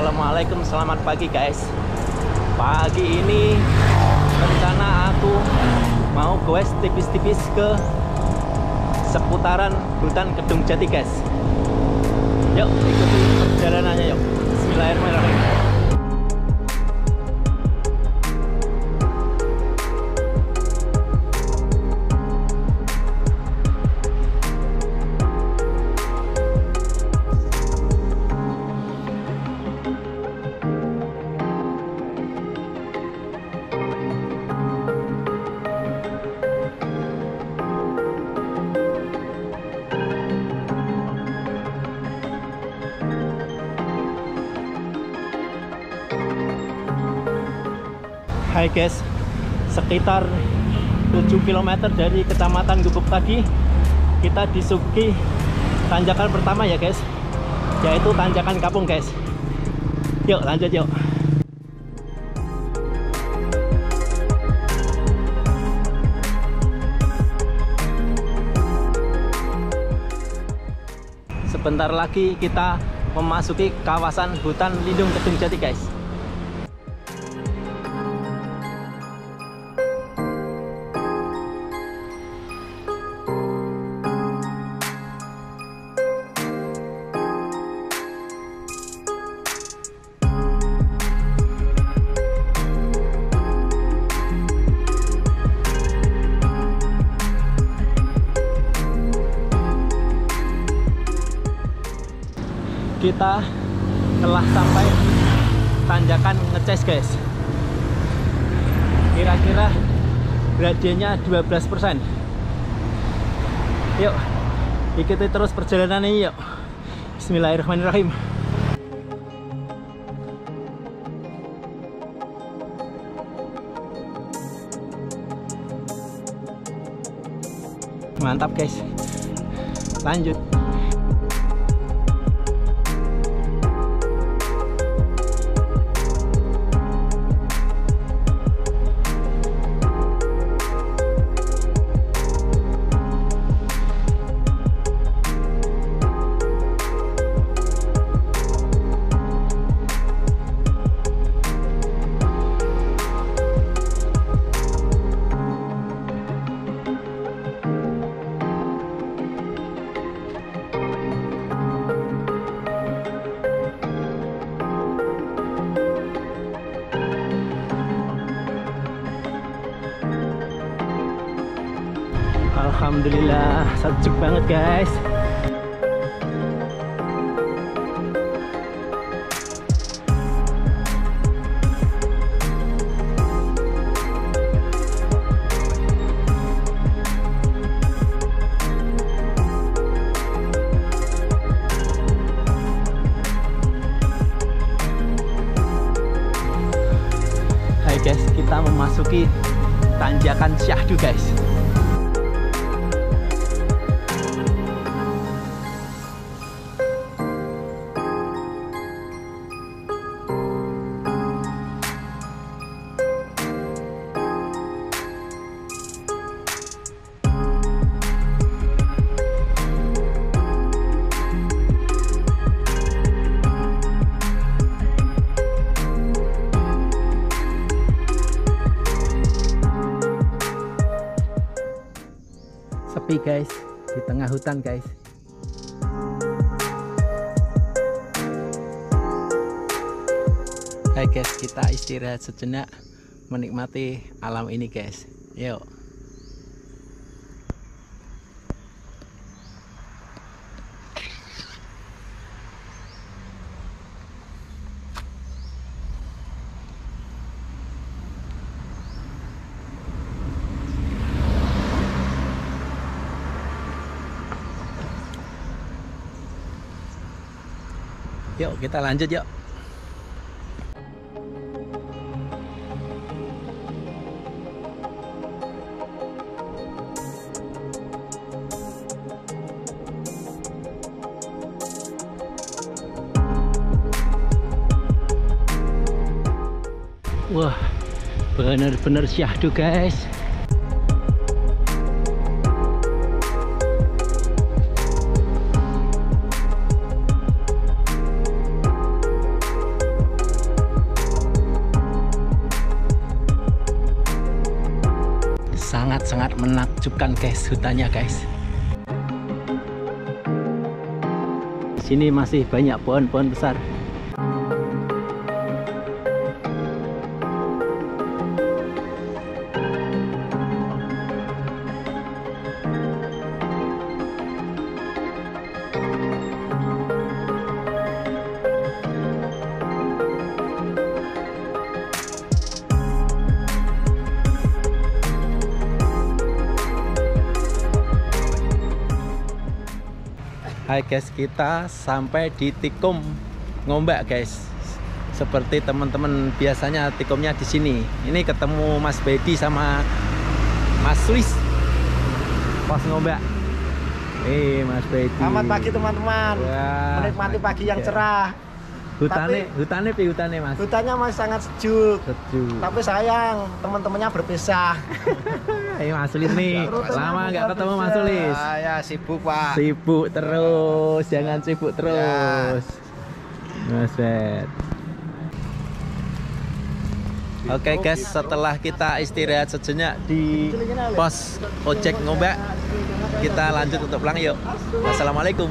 Assalamualaikum, selamat pagi guys. Pagi ini rencana aku mau goes tipis-tipis ke seputaran hutan Kedung Jati guys. Yuk ikuti perjalanannya yuk Hai guys, sekitar 7 km dari kecamatan Gubuk tadi kita disuki tanjakan pertama ya guys yaitu tanjakan kapung guys. Yuk lanjut yuk. Sebentar lagi kita memasuki kawasan hutan lindung Kedung Jati guys kita telah sampai tanjakan ngeces guys. Kira-kira gradiennya 12% yuk ikuti terus perjalanan ini yuk. Bismillahirrahmanirrahim. Mantap guys. Lanjut Alhamdulillah sejuk banget guys. Hai guys kita memasuki tanjakan Syahdu guys sepi guys di tengah hutan guys. Hai guys kita istirahat sejenak menikmati alam ini guys. Yuk Yuk kita lanjut yuk. Wah, bener-bener syahdu guys. Sangat-sangat menakjubkan guys hutannya guys. Sini masih banyak pohon-pohon besar Hai guys, kita sampai di Tikum Ngombak guys. Seperti teman-teman biasanya tikumnya di sini. Ini ketemu Mas Bedi sama Mas Swiss. Pas ngombak. Eh, Mas Bedi. Selamat pagi teman-teman. Ya, Menikmati pagi yang ya. cerah. Hutane, Tapi- hutane pi hutane Mas. Hutannya masih sangat sejuk. Sejuk. Tapi sayang, teman-temannya berpisah. Eh, Mas Sulis nih. Lama nggak ketemu. Mas Sulis. Saya sibuk pak. Sibuk terus, jangan sibuk terus. Mas Bet. Oke guys, setelah kita istirahat sejenak di pos ojek ngombak, kita lanjut untuk pulang yuk. Assalamualaikum.